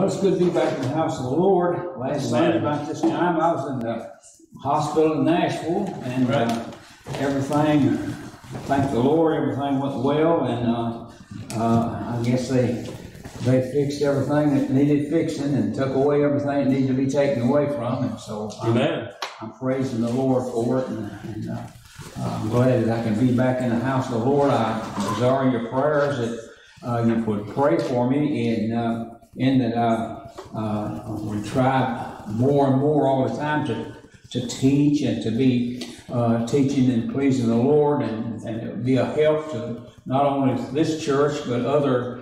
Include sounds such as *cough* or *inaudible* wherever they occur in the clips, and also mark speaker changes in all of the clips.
Speaker 1: Well, it's good to be back in the house of the Lord. Last Sunday about this time, I was in the hospital in Nashville, and uh, everything, thank the Lord, everything went well, and uh, uh, I guess they they fixed everything that needed fixing and took away everything that needed to be taken away from it. So I'm, I'm praising the Lord for it, and, and uh, I'm glad that I can be back in the house of the Lord. I desire your prayers that uh, you would pray for me, and uh, in that I uh, would try more and more all the time to to teach and to be uh, teaching and pleasing the Lord, and, and be a help to not only this church but other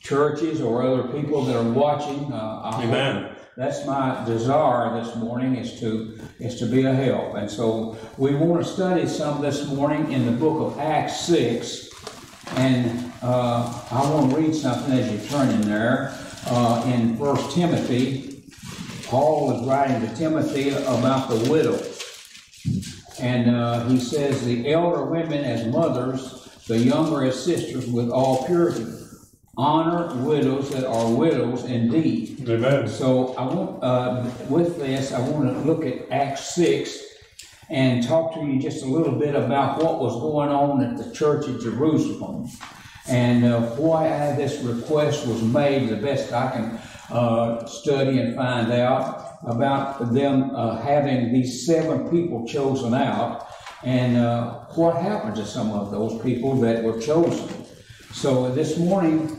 Speaker 1: churches or other people that are watching. Uh,
Speaker 2: Amen.
Speaker 1: that's my desire this morning is to is to be a help and so we want to study some this morning in the book of acts 6 and uh, i want to read something as you turn in there uh, in first timothy paul is writing to timothy about the widows and uh, he says the elder women as mothers the younger as sisters with all purity. Honor widows that are widows indeed.
Speaker 2: Amen.
Speaker 1: so I want, uh, with this, I want to look at Acts 6 and talk to you just a little bit about what was going on at the church at Jerusalem and uh, why this request was made, the best I can uh, study and find out about them uh, having these seven people chosen out and uh, what happened to some of those people that were chosen. So this morning,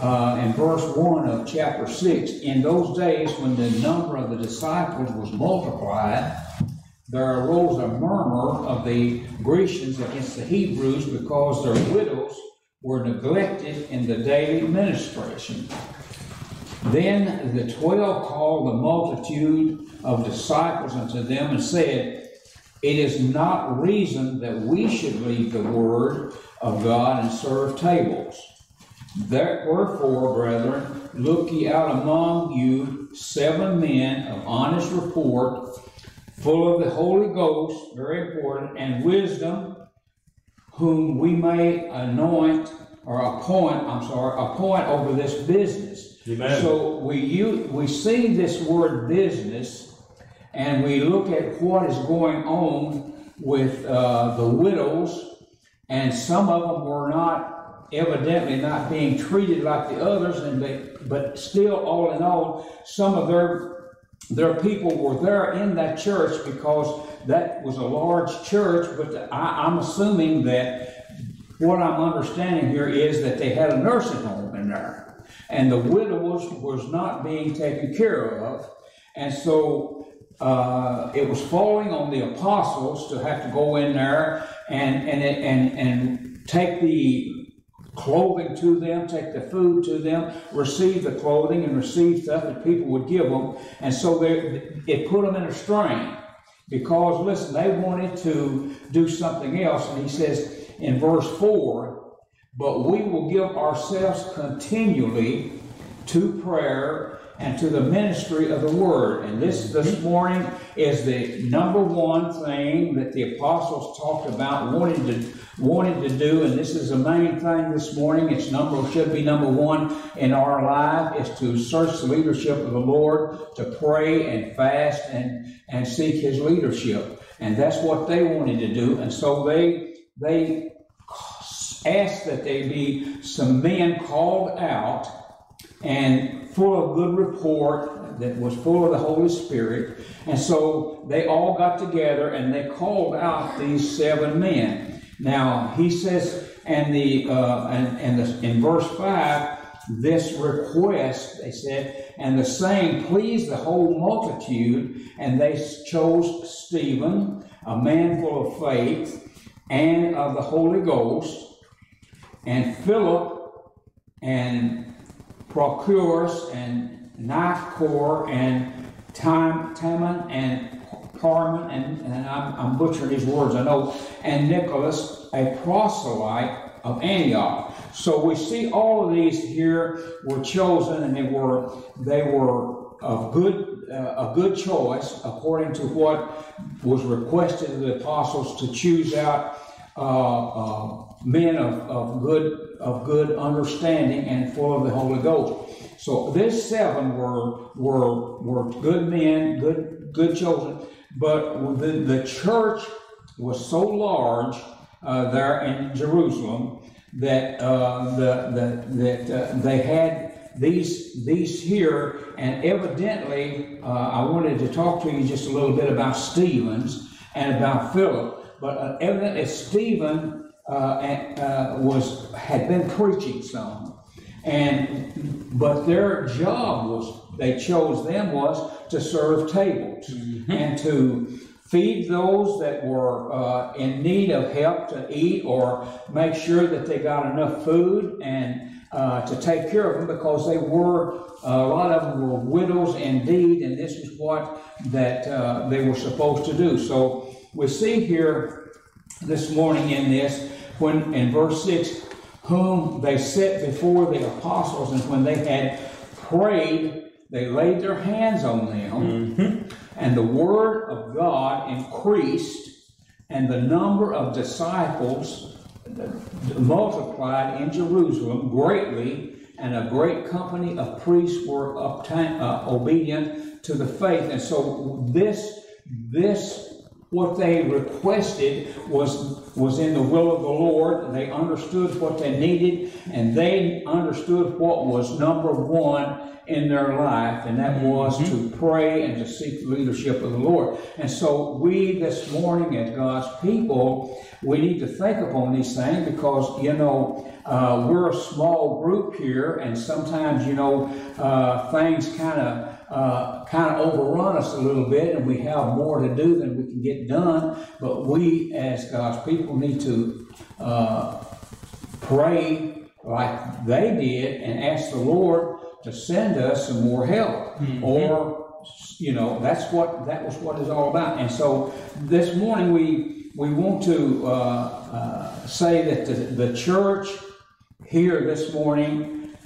Speaker 1: uh, in verse 1 of chapter 6, in those days when the number of the disciples was multiplied, there arose a murmur of the Grecians against the Hebrews because their widows were neglected in the daily ministration. Then the twelve called the multitude of disciples unto them and said, It is not reason that we should leave the word of God and serve tables. Wherefore, brethren, look ye out among you seven men of honest report, full of the Holy Ghost, very important, and wisdom, whom we may anoint or appoint, I'm sorry, appoint over this business.
Speaker 2: Amen.
Speaker 1: So we use, we see this word business and we look at what is going on with uh, the widows, and some of them were not evidently not being treated like the others, and they, but still, all in all, some of their their people were there in that church because that was a large church. But I, I'm assuming that what I'm understanding here is that they had a nursing home in there, and the widows was not being taken care of, and so uh, it was falling on the apostles to have to go in there and and and and take the clothing to them, take the food to them, receive the clothing and receive stuff that people would give them, and so it put them in a strain because listen, they wanted to do something else, and he says in verse four, but we will give ourselves continually to prayer and to the ministry of the word. And this this morning is the number one thing that the apostles talked about wanting to wanting to do, and this is the main thing this morning. It's number should be number one in our life is to search the leadership of the Lord, to pray and fast and and seek His leadership. And that's what they wanted to do. And so they they asked that they be some men called out and full of good report that was full of the Holy Spirit. And so they all got together and they called out these seven men. Now he says, and the uh, and, and the, in verse five, this request they said, and the saying pleased the whole multitude, and they chose Stephen, a man full of faith and of the Holy Ghost, and Philip and Procurus and Nichor and Tim, Timon and Parman, and, and I'm, I'm butchering these words, I know, and Nicholas, a proselyte of Antioch. So we see all of these here were chosen, and they were they were of good uh, a good choice according to what was requested of the apostles to choose out uh, uh, men of, of good of good understanding and full of the Holy Ghost. So these seven were were were good men, good good chosen, but the, the church was so large uh, there in Jerusalem that uh, the, the that uh, they had these these here, and evidently, uh, I wanted to talk to you just a little bit about Stevens and about Philip, but uh, evidently Stephen uh, was had been preaching some, and but their job was they chose them was to serve tables mm-hmm. and to feed those that were uh, in need of help to eat or make sure that they got enough food and uh, to take care of them because they were a lot of them were widows indeed and this is what that uh, they were supposed to do so we see here this morning in this when in verse 6 whom they set before the apostles and when they had prayed they laid their hands on them, mm-hmm. and the word of God increased, and the number of disciples multiplied in Jerusalem greatly, and a great company of priests were obtain, uh, obedient to the faith. And so this this what they requested was was in the will of the Lord. They understood what they needed, and they understood what was number one in their life, and that was mm-hmm. to pray and to seek the leadership of the Lord. And so we this morning as God's people, we need to think upon these things because you know uh, we're a small group here, and sometimes you know uh, things kind of uh, kind of overrun us a little bit, and we have more to do than we can get done. But we, as God's people, need to uh, pray like they did and ask the Lord to send us some more help, mm-hmm. or you know that's what that was what it's all about. And so this morning we we want to uh, uh, say that the, the church here this morning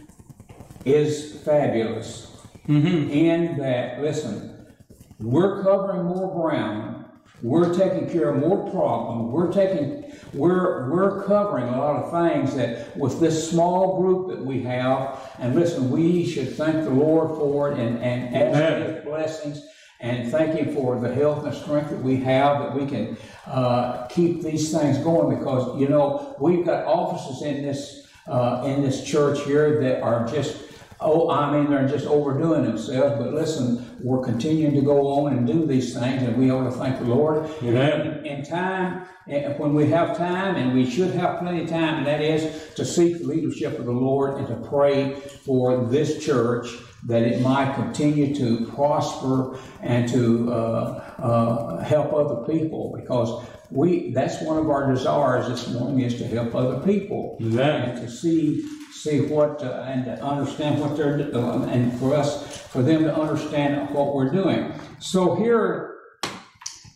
Speaker 1: is fabulous mm-hmm. in that, listen, we're covering more ground, we're taking care of more problems, we're taking we're we're covering a lot of things that with this small group that we have, and listen, we should thank the Lord for it and, and ask His blessings and thank Him for the health and strength that we have that we can uh, keep these things going because you know we've got offices in this uh, in this church here that are just, oh, I mean, they're just overdoing themselves. But listen, we're continuing to go on and do these things, and we ought to thank the Lord.
Speaker 2: Amen.
Speaker 1: In, in time, when we have time, and we should have plenty of time, and that is to seek the leadership of the Lord and to pray for this church that it might continue to prosper and to uh, uh, help other people because we that's one of our desires this morning is to help other people
Speaker 2: Amen.
Speaker 1: and to see see what uh, and to understand what they're doing and for us for them to understand what we're doing. So here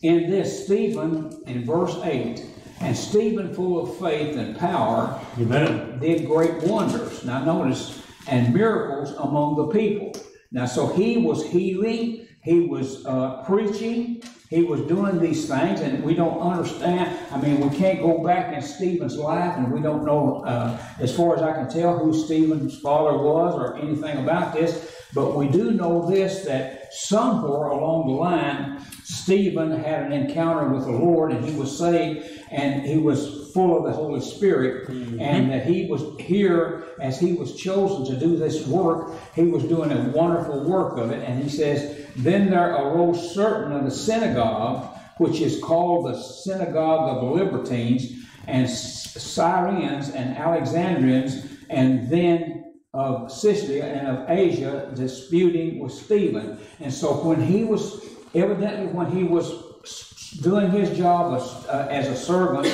Speaker 1: in this stephen in verse 8 and stephen full of faith and power
Speaker 2: Amen.
Speaker 1: did great wonders. Now notice and miracles among the people. Now so he was healing he was uh, preaching he was doing these things, and we don't understand. I mean, we can't go back in Stephen's life, and we don't know, uh, as far as I can tell, who Stephen's father was or anything about this. But we do know this that somewhere along the line, Stephen had an encounter with the Lord, and he was saved, and he was full of the Holy Spirit, mm-hmm. and that he was here as he was chosen to do this work. He was doing a wonderful work of it, and he says then there arose certain of the synagogue, which is called the synagogue of Libertines, and Syrians and Alexandrians, and then of Sicily and of Asia, disputing with Stephen. And so when he was, evidently when he was doing his job as, uh, as a servant,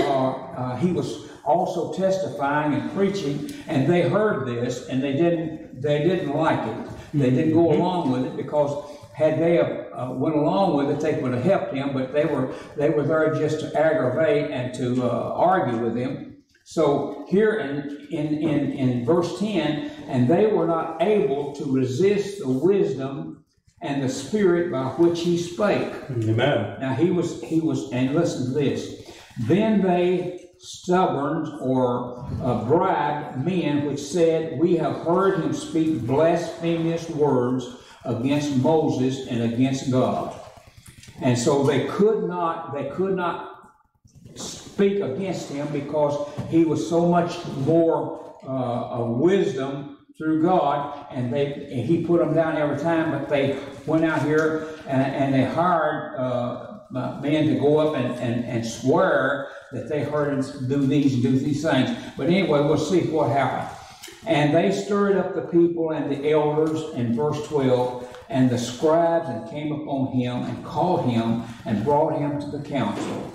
Speaker 1: uh, uh, he was also testifying and preaching, and they heard this, and they didn't, they didn't like it. They didn't go mm-hmm. along with it because had they uh, went along with it, they would have helped him. But they were they were there just to aggravate and to uh, argue with him. So here in, in in in verse ten, and they were not able to resist the wisdom and the spirit by which he spake.
Speaker 2: Amen.
Speaker 1: Now he was he was, and listen to this. Then they stubborn or uh, bribed men which said, We have heard him speak blasphemous words against Moses and against God. And so they could not, they could not speak against him because he was so much more uh, wisdom through God, and they and he put them down every time. But they went out here and, and they hired uh, men to go up and, and, and swear that they heard him do these and do these things. But anyway, we'll see what happened. And they stirred up the people and the elders in verse 12 and the scribes and came upon him and called him and brought him to the council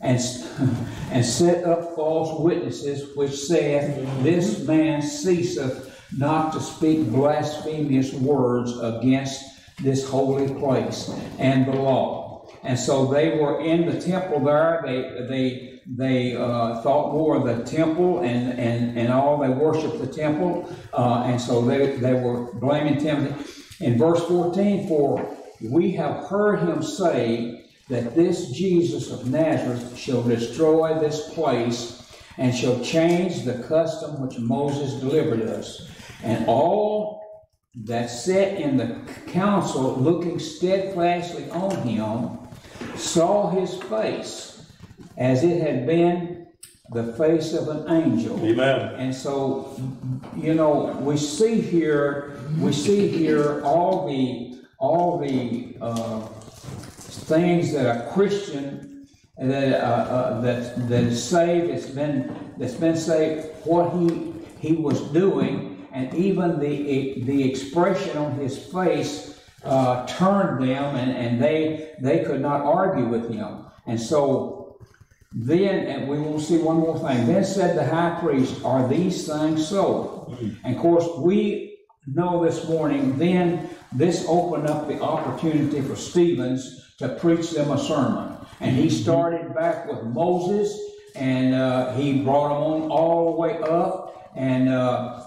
Speaker 1: and, *laughs* and set up false witnesses which saith, This man ceaseth not to speak blasphemous words against this holy place and the law. And so they were in the temple there. They they they uh, thought more of the temple and, and, and all. They worshiped the temple, uh, and so they they were blaming Timothy. In verse 14, for we have heard him say that this Jesus of Nazareth shall destroy this place and shall change the custom which Moses delivered us. And all that sat in the council, looking steadfastly on him, saw his face as it had been the face of an angel.
Speaker 2: Amen.
Speaker 1: And so, you know, we see here, we see here all the all the uh, things that a Christian that uh, uh, that that is saved, that's been that's been saved, what he he was doing and even the the expression on his face uh, turned them, and, and they they could not argue with him. And so then, and we will see one more thing. Then said the high priest, "Are these things so?" And of course, we know this morning. Then this opened up the opportunity for Stevens to preach them a sermon, and he started back with Moses, and uh, he brought them on all the way up, and. Uh,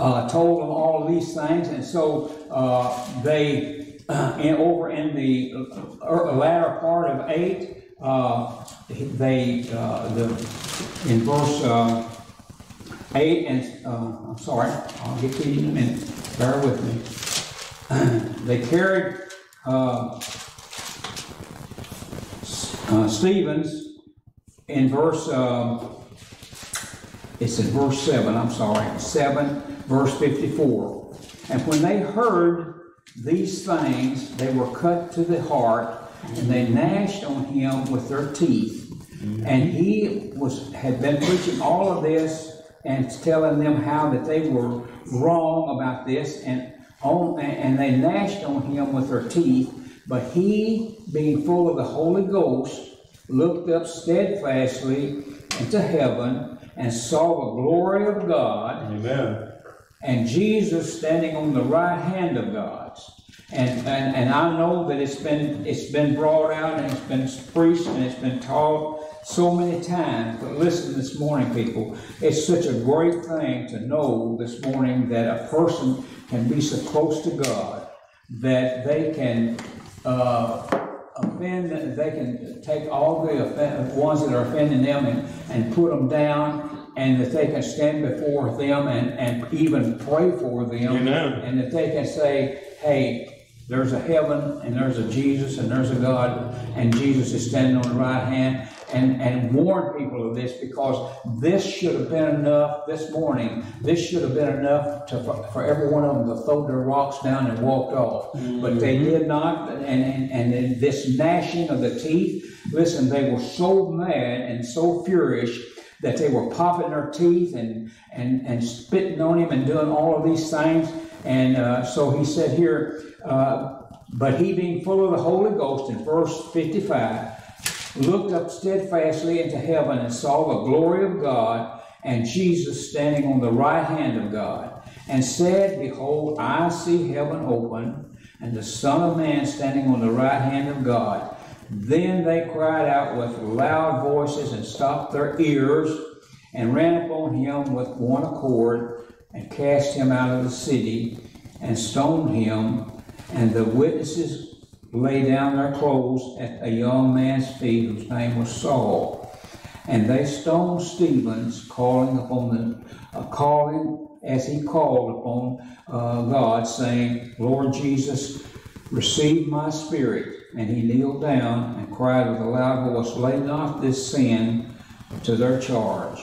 Speaker 1: uh, told them all these things, and so uh, they, uh, *clears throat* in, over in the uh, latter part of eight, uh, Uh, they uh, the in verse uh, eight and uh, I'm sorry, I'll get to you in a minute. Bear with me. *clears throat* they carried Stevens in verse. it's in verse seven. I'm sorry, seven verse 54. And when they heard these things, they were cut to the heart, and they gnashed on him with their teeth. And he was had been preaching all of this and telling them how that they were wrong about this, and on, and they gnashed on him with their teeth. But he, being full of the Holy Ghost, looked up steadfastly into heaven and saw the glory of God.
Speaker 2: Amen
Speaker 1: and Jesus standing on the right hand of God's. And, and, and I know that it's been, it's been brought out and it's been preached and it's been taught so many times. But listen this morning, people, it's such a great thing to know this morning that a person can be so close to God that they can uh, offend, they can take all the ones that are offending them and, and put them down and that they can stand before them and, and even pray for them.
Speaker 2: Amen.
Speaker 1: And that they can say, hey, there's a heaven and there's a Jesus and there's a God, and Jesus is standing on the right hand. And, and warn people of this because this should have been enough this morning. This should have been enough to, for, for every one of them to throw their rocks down and walk off. Mm-hmm. But they did not. And, and, and this gnashing of the teeth, listen, they were so mad and so furious that they were popping their teeth and, and, and spitting on him and doing all of these things. And uh, so he said here, uh, but he being full of the Holy Ghost in verse 55, looked up steadfastly into heaven and saw the glory of God and Jesus standing on the right hand of God, and said, Behold, I see heaven open, and the Son of Man standing on the right hand of God. Then they cried out with loud voices and stopped their ears and ran upon him with one accord and cast him out of the city and stoned him. And the witnesses lay down their clothes at a young man's feet whose name was Saul. And they stoned Stephen, calling upon the, uh, calling as he called upon uh, God, saying, Lord Jesus, receive my spirit. And he kneeled down and cried with a loud voice, Lay not this sin to their charge.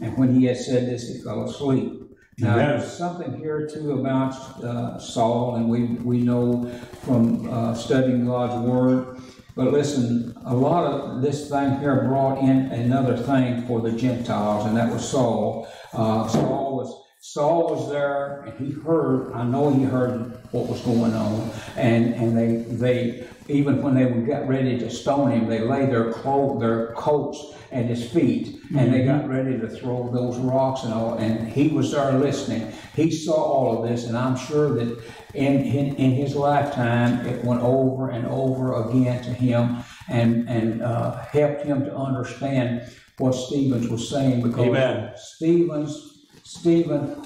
Speaker 1: And when he had said this, he fell asleep. Now, there's something here too about uh, Saul, and we, we know from uh, studying God's Word. But listen, a lot of this thing here brought in another thing for the Gentiles, and that was Saul. Uh, Saul was Saul was there, and he heard. I know he heard what was going on, and and they they even when they would get ready to stone him, they laid their clo- their coats at his feet, and they got ready to throw those rocks and all. And he was there listening. He saw all of this, and I'm sure that in in, in his lifetime it went over and over again to him, and and uh, helped him to understand what Stevens was saying because
Speaker 2: Amen.
Speaker 1: Stevens Stephen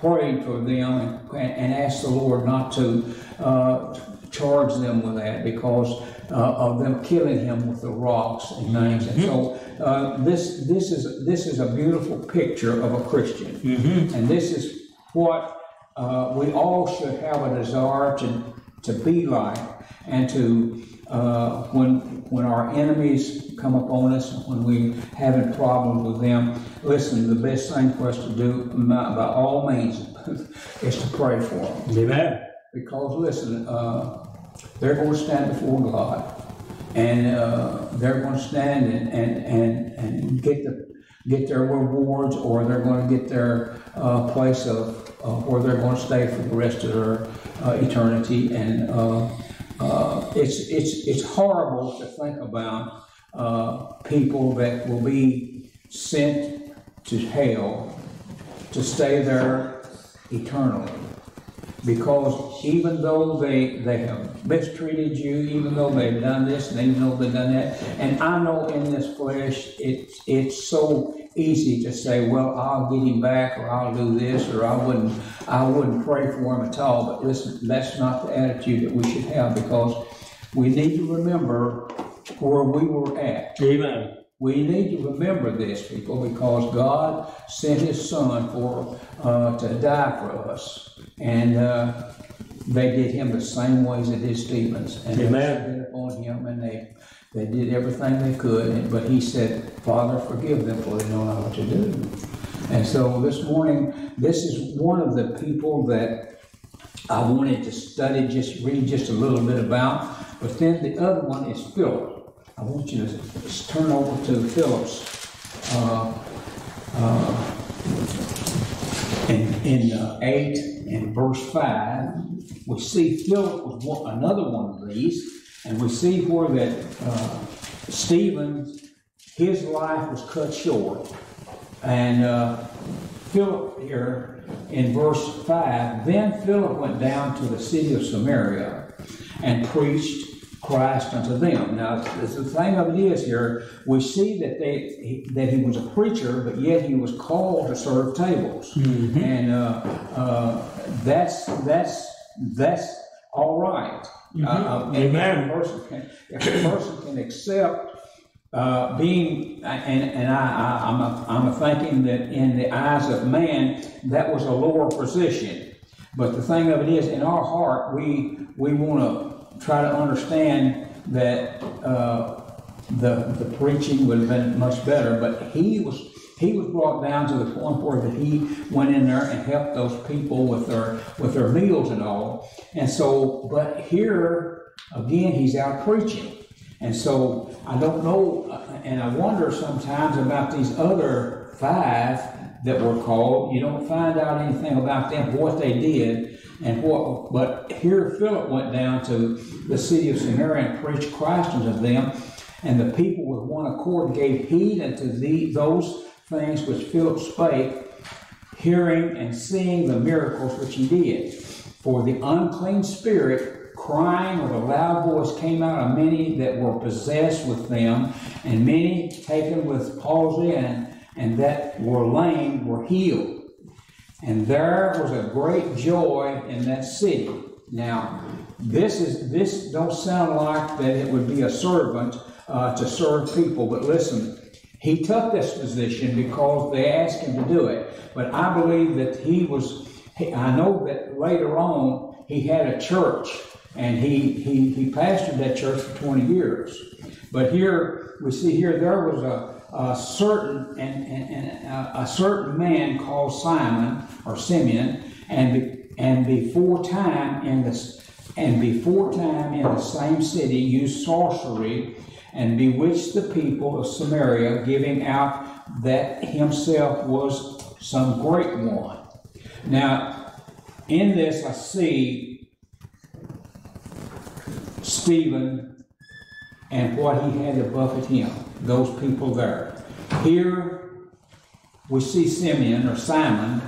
Speaker 1: prayed for them and, and asked the Lord not to uh, charge them with that because uh, of them killing him with the rocks and things. And so uh, this this is this is a beautiful picture of a Christian, and this is what uh, we all should have a desire to to be like, and to uh, when when our enemies come upon us, when we having problems with them, listen. The best thing for us to do, by all means, *laughs* is to pray for them.
Speaker 2: Amen.
Speaker 1: Because listen, uh, they're going to stand before God, and uh, they're going to stand and, and, and, and get the get their rewards, or they're going to get their uh, place of uh, where they're going to stay for the rest of their uh, eternity. And uh, it's it's it's horrible to think about uh, people that will be sent to hell to stay there eternally. Because even though they they have mistreated you, even though they've done this and even though they've done that, and I know in this flesh it's it's so easy to say, well, I'll get him back, or I'll do this, or I wouldn't I wouldn't pray for him at all. But listen, that's not the attitude that we should have because we need to remember where we were at.
Speaker 2: Amen.
Speaker 1: We need to remember this, people, because God sent His Son for uh, to die for us, and uh, they did Him the same ways they did Stevens, and
Speaker 2: Amen.
Speaker 1: they spit upon Him, and they they did everything they could, but He said, "Father, forgive them, for they know not what to do." And so this morning, this is one of the people that I wanted to study, just read just a little bit about. But then the other one is Philip. I want you to turn over to Philip's uh, uh, in, in uh, 8 and verse 5. We see Philip was one, another one of these, and we see where that uh, Stephen, his life was cut short. And uh, Philip here in verse 5 Then Philip went down to the city of Samaria and preached Christ unto them. Now, the the thing of it is here, we see that they he- that he was a preacher, but yet he was called to serve tables, and uh, uh, that's that's that's all right. Uh, uh, if
Speaker 2: Amen.
Speaker 1: a person can, if a person can accept uh, being and and I, I I'm a, I'm a thinking that in the eyes of man that was a lower position, but the thing of it is in our heart we we want to try to understand that uh, the the preaching would have been much better, but he was he was brought down to the point where that he went in there and helped those people with their with their meals and all, and so but here again he's out preaching. And so I don't know, uh, and I wonder sometimes about these other five that were called. You don't find out anything about them, what they did, and what. But here Philip went down to the city of Samaria and preached Christ unto them, and the people with one accord gave heed unto the, those things which Philip spake, hearing and seeing the miracles which he did. For the unclean spirit, crying with a loud voice, came out of many that were possessed with them, and many taken with palsy, and, and that were lame were healed. And there was a great joy in that city. Now, this is this don't sound like that it would be a servant uh, to serve people, but listen, he took this position because they asked him to do it. But I believe that he was, I know that later on he had a church and he, he, he pastored that church for 20 years. But here, we see here, there was a, a certain and, and, and a, a, certain man called Simon or Simeon, and and before time in this and before time in the same city used sorcery and bewitched the people of Samaria, giving out that himself was some great one. Now, in this, I see Stephen and what he had to buffet him, those people there. Here, we see Simeon or Simon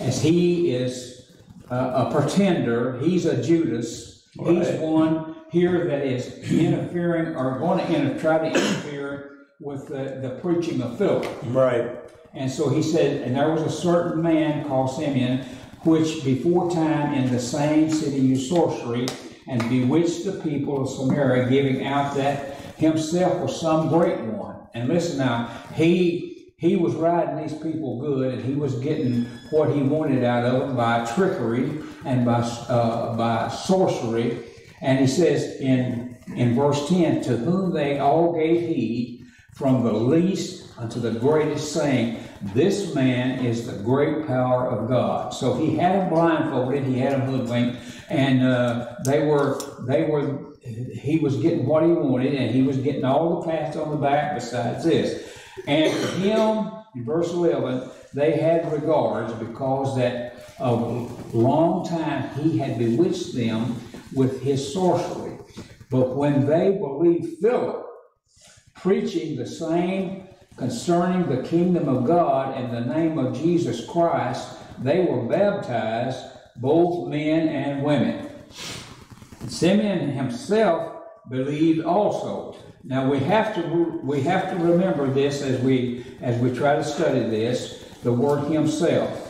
Speaker 1: as he is a, a pretender, he's a Judas, right. he's one here that is interfering or going to inter- try to interfere with the, the preaching of Philip.
Speaker 2: Right.
Speaker 1: And so he said, and there was a certain man called Simeon, which before time in the same city used sorcery and bewitched the people of Samaria, giving out that himself was some great one. And listen now, he he was riding these people good, and he was getting what he wanted out of them by trickery and by uh, by sorcery and he says in, in verse 10, to whom they all gave heed, from the least unto the greatest, saying, This man is the great power of God. So he had him blindfolded, he had him hoodwinked, and uh, they were they were he was getting what he wanted, and he was getting all the pats on the back besides this. And for him, in verse 11, they had regards because that a long time he had bewitched them with his sorcery. But when they believed Philip preaching the same concerning the kingdom of God in the name of Jesus Christ, they were baptized, both men and women. Simeon himself believed also. Now we have to we have to remember this as we as we try to study this, the word himself.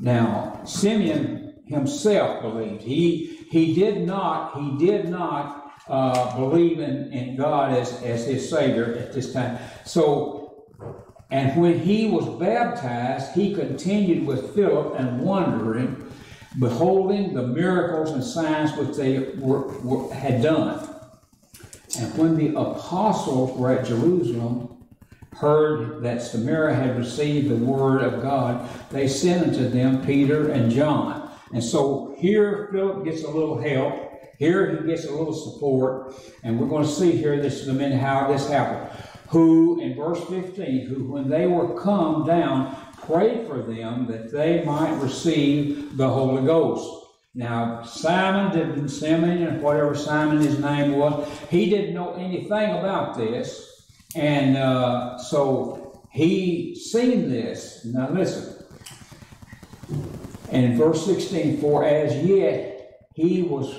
Speaker 1: Now, Simeon himself believed. He he did not, he did not uh, believe in, in God as, as his Savior at this time. So, and when he was baptized, he continued with Philip and wondering, beholding the miracles and signs which they were, were, had done. And when the apostles were at Jerusalem, heard that Samaria had received the word of God, they sent unto them Peter and John and so here Philip gets a little help. Here he gets a little support. And we're going to see here this is a minute how this happened. Who, in verse 15, who when they were come down, prayed for them that they might receive the Holy Ghost. Now, Simon didn't, Simon, and whatever Simon his name was, he didn't know anything about this. And uh, so he seen this. Now listen, and in verse 16, for as yet he was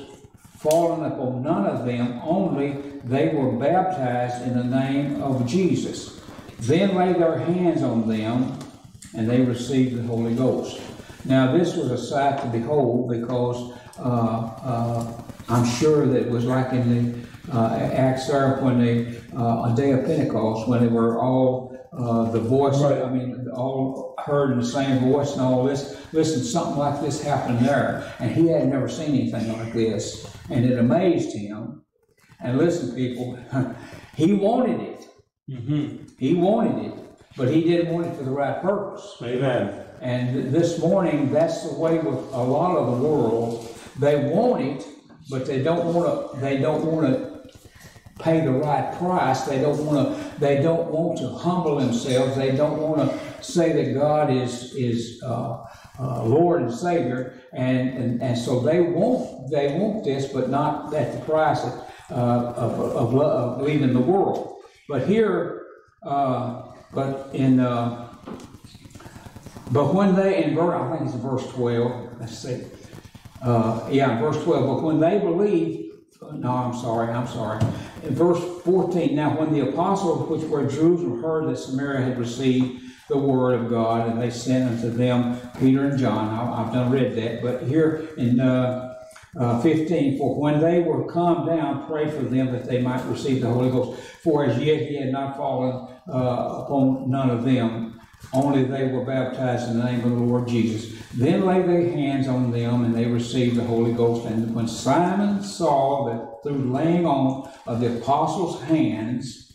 Speaker 1: fallen upon none of them, only they were baptized in the name of Jesus. Then laid their hands on them, and they received the Holy Ghost. Now, this was a sight to behold because uh, uh, I'm sure that it was like in the Acts there when they, uh, on day of Pentecost, when they were all uh, the voice, right. I mean, all heard in the same voice and all this. Listen, something like this happened there, and he had never seen anything like this, and it amazed him. And listen, people, *laughs* he wanted it. Mm-hmm. He wanted it, but he didn't want it for the right purpose.
Speaker 2: Amen.
Speaker 1: And this morning, that's the way with a lot of the world. They want it, but they don't want to. They don't want to pay the right price. They don't want to. They don't want to humble themselves. They don't want to say that God is is uh, uh, Lord and Savior, and, and and so they want they want this, but not at the price of uh, of, of, of, leaving the world. But here, uh, but in uh, but when they in verse, I think it's verse twelve. Let's see. Uh, yeah, verse twelve. But when they believe no, I'm sorry, I'm sorry. In verse 14, now when the apostles which were at Jerusalem heard that Samaria had received the word of God, and they sent unto them Peter and John. I, have done read that, but here in uh, uh, 15, for when they were come down, pray for them that they might receive the Holy Ghost. For as yet he had not fallen uh, upon none of them, only they were baptized in the name of the Lord Jesus. Then lay their hands on them, and they received the Holy Ghost. And when Simon saw that through laying on of the apostles' hands,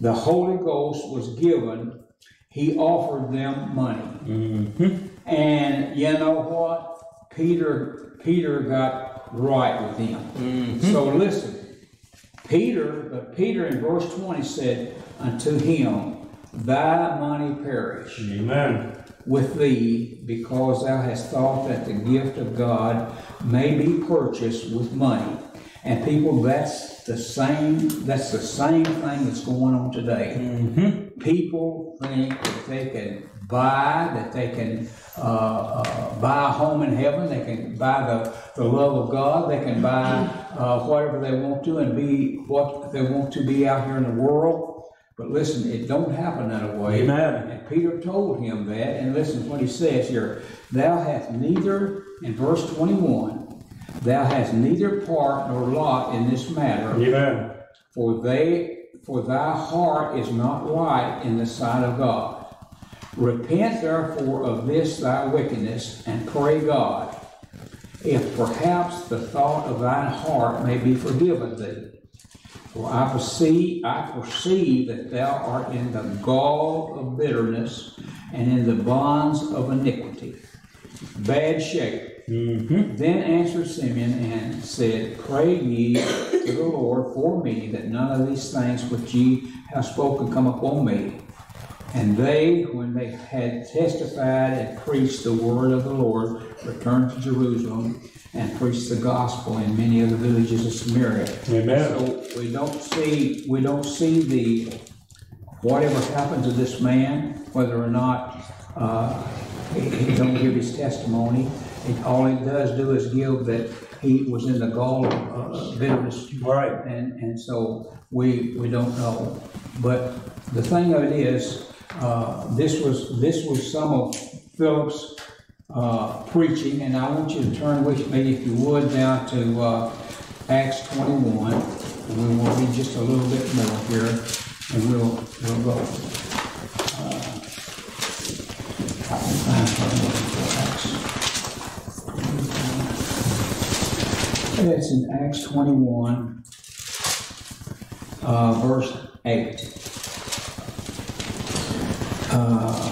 Speaker 1: the Holy Ghost was given, he offered them money. Mm-hmm. And you know what? Peter Peter got right with him. Mm-hmm. So listen, Peter, but Peter in verse 20 said, Unto him, thy money perish
Speaker 2: Amen.
Speaker 1: With thee, because thou hast thought that the gift of God may be purchased with money. And people, that's the same, that's the same thing that's going on today. People think that they can buy, that they can uh, uh, buy a home in heaven, they can buy the, the love of God, they can buy uh, whatever they want to and be what they want to be out here in the world. But listen, it don't happen that way.
Speaker 2: Amen.
Speaker 1: And Peter told him that, and listen to what he says here. Thou hast neither, in verse 21, thou hast neither part nor lot in this matter,
Speaker 2: Amen.
Speaker 1: for they for thy heart is not right in the sight of God. Repent therefore of this thy wickedness, and pray God, if perhaps the thought of thine heart may be forgiven thee. For I perceive, I perceive that thou art in the gall of bitterness and in the bonds of iniquity. Bad shape. Mm-hmm. Then answered Simeon and said, Pray ye to the Lord for me that none of these things which ye have spoken come upon me. And they, when they had testified and preached the word of the Lord, returned to Jerusalem and preached the gospel in many of the villages of Samaria.
Speaker 2: Amen.
Speaker 1: So we don't see we don't see the whatever happened to this man, whether or not uh, he, he don't give his testimony. It, all it does do is give that he was in the gall of uh, bitterness
Speaker 2: Right.
Speaker 1: and, and so we, we don't know. But the thing of it is, uh, this was, this was some of Philip's, uh, preaching, and I want you to turn with me, if you would, now to uh, Acts 21. And we will read just a little bit more here, and we'll, we'll go. Uh, it's in Acts 21, uh, verse 8. Uh,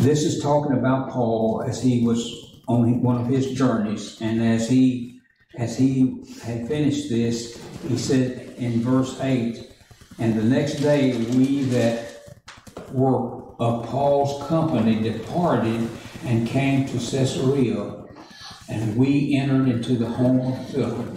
Speaker 1: this is talking about Paul as he was on one of his journeys, and as he, as he had finished this, he said in verse eight, and the next day we that were of Paul's company departed and came to Caesarea, and we entered into the home of Philip,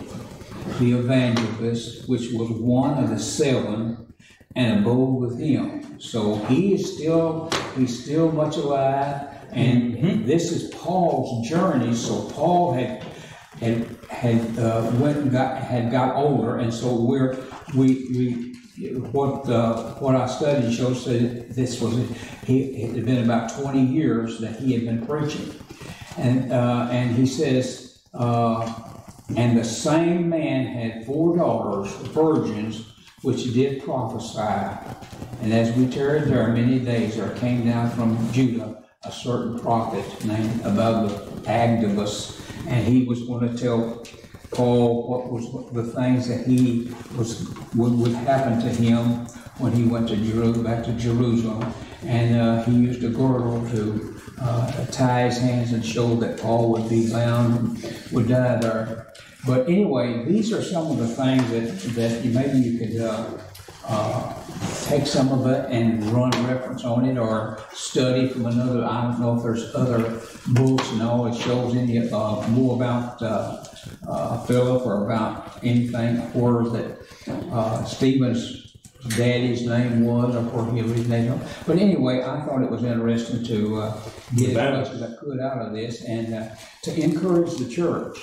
Speaker 1: the evangelist, which was one of the seven, and abode with him. So he is still he's still much alive, and this is Paul's journey. So Paul had had had uh, went and got had got older, and so we're we we what uh, what our study shows that this was he it had been about twenty years that he had been preaching, and uh, and he says. Uh, and the same man had four daughters, virgins, which did prophesy. And as we tarried there many days, there came down from Judah a certain prophet named Agabus, and he was going to tell Paul what was the things that he was would, would happen to him when he went to Jerusalem, back to Jerusalem, and uh, he used a girdle to uh, tie his hands and show that Paul would be bound would die there. But anyway, these are some of the things that, that you, maybe you could uh, uh, take some of it and run reference on it or study from another. I don't know if there's other books and all it shows any uh, more about uh, uh, Philip or about anything or that uh, Stephen's daddy's name was or where he originated from. But anyway, I thought it was interesting to uh, get as much as I could out of this and uh, to encourage the church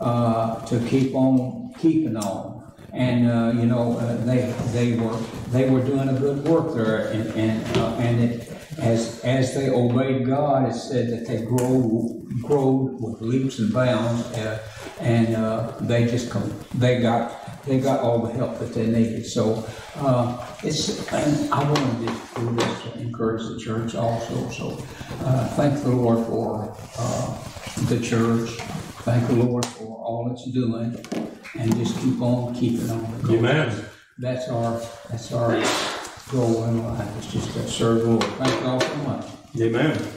Speaker 1: uh, to keep on keeping on. And uh, you know uh, they they were they were doing a good work there, and and uh, and it as, as they obeyed God, it said that they grow, growed with leaps and bounds, and, they just come, they got, they got all the help that they needed. So, uh, it's, and I wanted to do this to encourage the church also, so, uh, thank the Lord for, uh, the church. Thank the Lord for all it's doing, and just keep on keeping on. because
Speaker 2: Amen.
Speaker 1: That's our, that's our goal in life, is just to serve the Lord. Thank you all so much.
Speaker 2: Amen.